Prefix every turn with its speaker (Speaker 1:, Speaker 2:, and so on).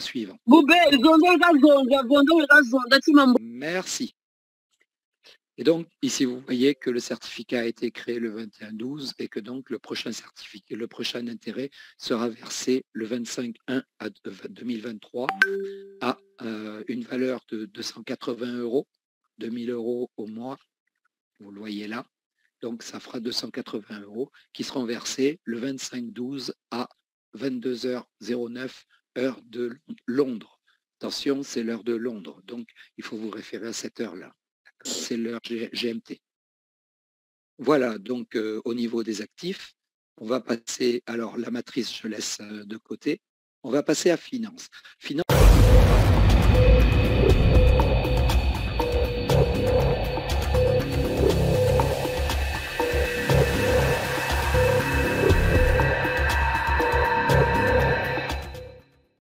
Speaker 1: suivant.
Speaker 2: Ikazonga, timambo.
Speaker 1: Merci. Et donc, ici, vous voyez que le certificat a été créé le 21-12 et que donc le prochain certificat, le prochain intérêt sera versé le 25-1 à 2023 à euh, une valeur de 280 euros, 2000 euros au mois. Vous le voyez là. Donc, ça fera 280 euros qui seront versés le 25-12 à 22h09, heure de Londres. Attention, c'est l'heure de Londres. Donc, il faut vous référer à cette heure-là c'est leur GMT. Voilà, donc euh, au niveau des actifs, on va passer, alors la matrice, je laisse euh, de côté, on va passer à finance. finance